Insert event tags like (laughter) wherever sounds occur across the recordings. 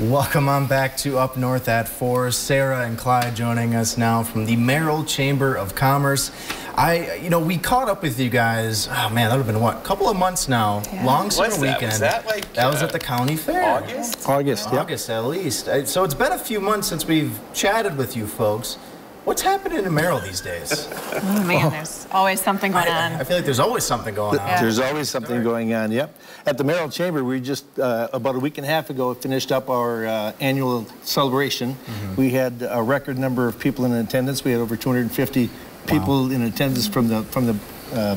Welcome on back to Up North at 4. Sarah and Clyde joining us now from the Merrill Chamber of Commerce. I, you know, we caught up with you guys, oh man, that would have been what, a couple of months now. Yeah. Long summer Was that? weekend. Was that like, That was uh, at the county fair. August? August, yep. August at least. Uh, So it's been a few months since we've chatted with you folks. What's happening in Merrill these days? (laughs) Oh man, there's always something going I, I feel like there's always something going on. There's always something going on, yep. At the Merrill Chamber, we just, uh, about a week and a half ago, finished up our uh, annual celebration. We had a record number of people in attendance. We had over 250 people in attendance from the, from the, uh,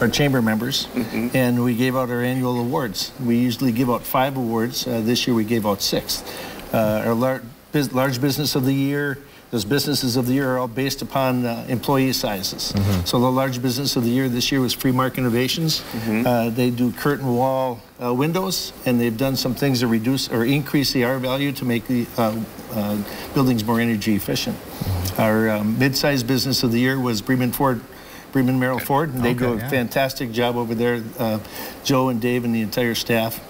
our chamber members. And we gave out our annual awards. We usually give out five awards. Uh, This year, we gave out six. Uh, Our lar- bus- large business of the year, those businesses of the year are all based upon uh, employee sizes. So the large business of the year this year was FreMarq Innovations. Uh, they do curtain wall uh, windows, and they've done some things to reduce or increase the R value to make the uh, uh, buildings more energy efficient. Our um, mid-sized business of the year was Bremen Ford. Bremen Merrill Ford, and they do a yeah. fantastic job over there. Uh, Joe and Dave and the entire staff.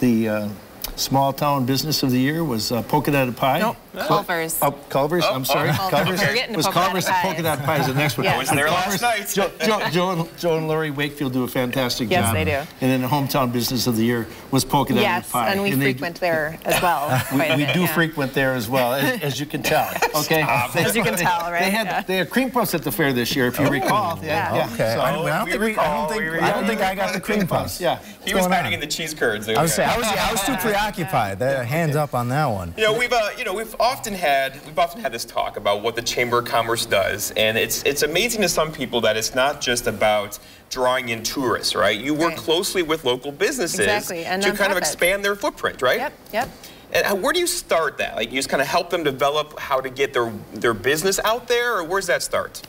The uh, small town business of the year was uh, Polka Dotted Pie. Nope, Culver's. Oh, Culver's, I'm sorry. oh, Culver's. we're getting to was Culver's and pies. polka dot pie is the next one. Yeah. I was there last night. Joe, Joe, (laughs) Joe, and, Joe and Lori Wakefield do a fantastic Yes, job. they do. And then the hometown business of the year was polka dotted Yes, pie. and we they- frequent there as well. (laughs) We, we bit, do yeah. frequent there as well, as, as you can tell. (laughs) Okay. As you can tell, right? They had Yeah. they had cream puffs at the fair this year, if you recall. Yeah. Okay. So- I, I don't think I don't think, we I don't think I got the cream puffs. yeah. He was going hiding in the cheese curds. I was saying, I was, I was too preoccupied. That, hands up on that one. You know, we've uh, you know we've often had we've often had this talk about what the Chamber of Commerce does, and it's it's amazing to some people that it's not just about drawing in tourists, right? You work Right. closely with local businesses Exactly, and to kind of expand their footprint, right? Yep, yep. And where do you start that? Like, you just kind of help them develop how to get their their business out there, or where's that start?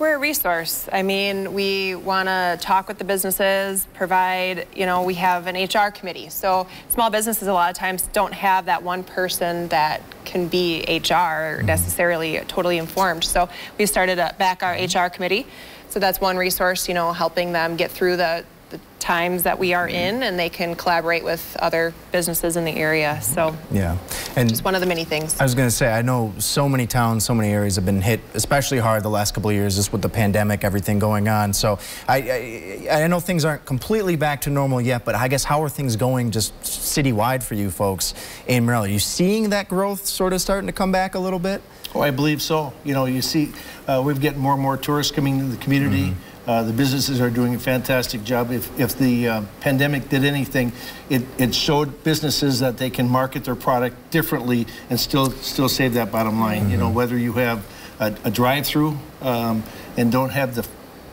We're a resource. I mean, we want to talk with the businesses, provide, you know, we have an HR committee. So small businesses a lot of times don't have that one person that can be HR mm-hmm. necessarily totally informed. So we started a, back our HR committee. So that's one resource, you know, helping them get through the, the times that we are in and they can collaborate with other businesses in the area. So Yeah. And it's one of the many things. I was going to say, I know so many towns, so many areas have been hit especially hard the last couple of years just with the pandemic, everything going on. So I, I, I know things aren't completely back to normal yet, but I guess how are things going just citywide for you folks in Maryland? Are you seeing that growth sort of starting to come back a little bit? Oh, I believe so. You know, you see, uh, we've getting more and more tourists coming into the community. Uh, the businesses are doing a fantastic job. If, if the uh, pandemic did anything, it, it showed businesses that they can market their product differently and still still save that bottom line. You know, whether you have a, a drive-through um, and don't have the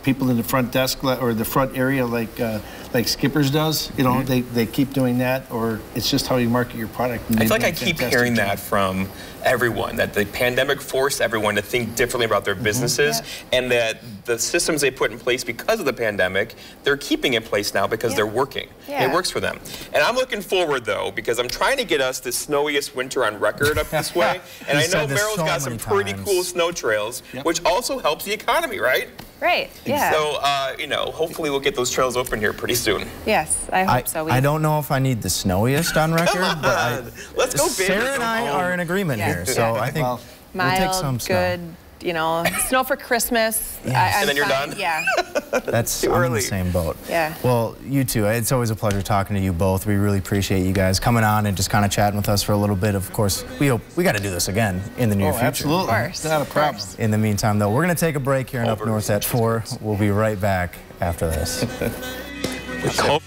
people in the front desk or the front area like uh, like Skippers does, you know, mm-hmm. they, they keep doing that, or it's just how you market your product. and I feel like I keep hearing job. that from everyone that the pandemic forced everyone to think differently about their mm-hmm. businesses and that the systems they put in place because of the pandemic, they're keeping in place now because Yeah. they're working. Yeah. It works for them. And I'm looking forward though because I'm trying to get us the snowiest winter on record up this way. (laughs) And I know said this Merrill's so got some many pretty cool snow trails, Yep. which also helps the economy, right? Right, yeah. So, uh, you know, hopefully we'll get those trails open here pretty soon. yes, I hope I, so. We- I don't know if I need the snowiest on record, but I, Let's go big. Sarah and I are in agreement Yeah. here, so Yeah. I think Well, we'll take some snow. good, you know, snow for Christmas. Yes. I, And then you're fine. done? Yeah. (laughs) That's Too I'm in early. the same boat. Yeah. Well, you two, it's always a pleasure talking to you both. We really appreciate you guys coming on and just kind of chatting with us for a little bit. Of course, we hope we got to do this again in the near Oh, future. absolutely. Of course, not a problem. In the meantime, though, we're going to take a break here in Up North at four. We'll be right back after this. (laughs) Culver-